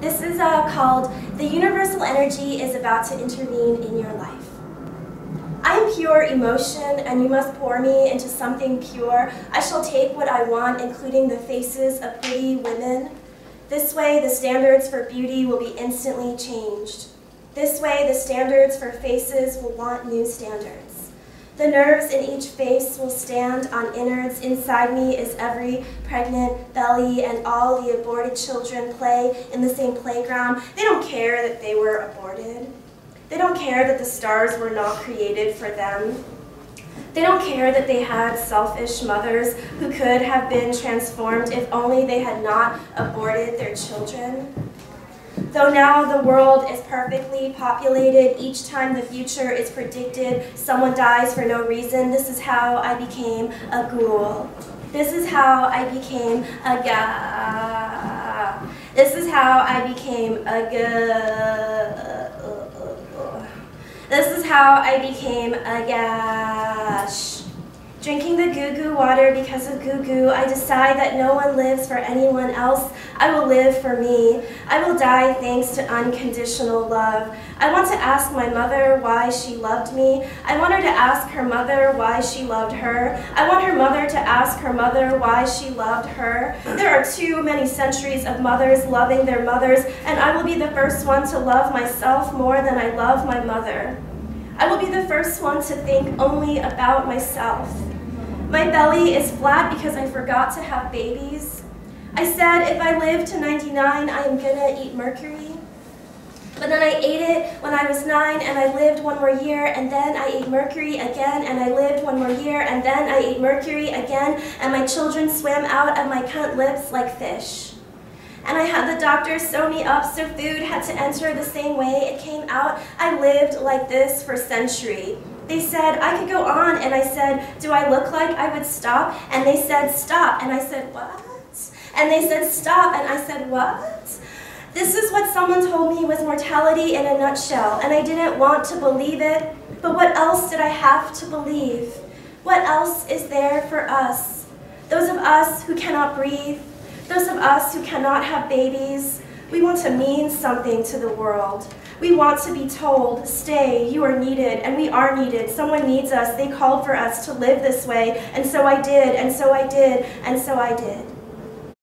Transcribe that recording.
This is uh, called The Universal Energy is About to Intervene in Your Life. I am pure emotion, and you must pour me into something pure. I shall take what I want, including the faces of pretty women. This way, the standards for beauty will be instantly changed. This way, the standards for faces will want new standards. The nerves in each face will stand on innards. Inside me is every pregnant belly, and all the aborted children play in the same playground. They don't care that they were aborted. They don't care that the stars were not created for them. They don't care that they had selfish mothers who could have been transformed if only they had not aborted their children. Though now the world is perfectly populated, each time the future is predicted, someone dies for no reason. This is how I became a ghoul. This is how I became a ga. This is how I became a ga. This is how I became a gash. Drinking the goo goo water because of goo goo, I decide that no one lives for anyone else. I will live for me. I will die thanks to unconditional love. I want to ask my mother why she loved me. I want her to ask her mother why she loved her. I want her mother to ask her mother why she loved her. There are too many centuries of mothers loving their mothers, and I will be the first one to love myself more than I love my mother. I will be the first one to think only about myself. My belly is flat because I forgot to have babies. I said if I live to 99, I am gonna eat mercury. But then I ate it when I was nine and I lived one more year and then I ate mercury again and I lived one more year and then I ate mercury again and my children swam out of my cunt lips like fish. And I had the doctor sew me up so food had to enter the same way it came out. I lived like this for century. They said I could go on, and I said, Do I look like I would stop? And they said, Stop. And I said, What? And they said, Stop. And I said, What? This is what someone told me was mortality in a nutshell, and I didn't want to believe it. But what else did I have to believe? What else is there for us? Those of us who cannot breathe, those of us who cannot have babies, we want to mean something to the world. We want to be told, stay, you are needed, and we are needed. Someone needs us. They called for us to live this way, and so I did, and so I did, and so I did.